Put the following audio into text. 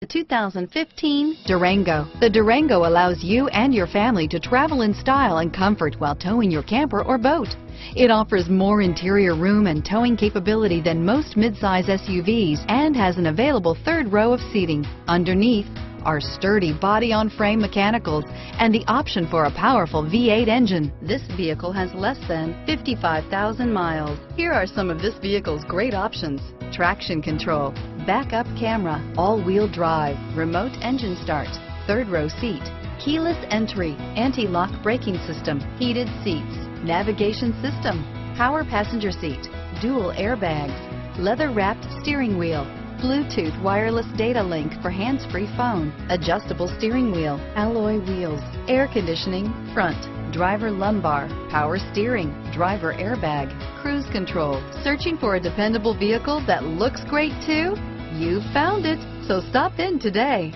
The 2015 Durango. The Durango allows you and your family to travel in style and comfort while towing your camper or boat. It offers more interior room and towing capability than most midsize SUVs and has an available third row of seating. Underneath are sturdy body-on-frame mechanicals and the option for a powerful V8 engine. This vehicle has less than 55,000 miles. Here are some of this vehicle's great options. Traction control, backup camera, all-wheel drive, remote engine start, third row seat, keyless entry, anti-lock braking system, heated seats, navigation system, power passenger seat, dual airbags, leather-wrapped steering wheel, Bluetooth wireless data link for hands-free phone, adjustable steering wheel, alloy wheels, air conditioning, front, driver lumbar, power steering, driver airbag, cruise control. Searching for a dependable vehicle that looks great too? You found it, so stop in today.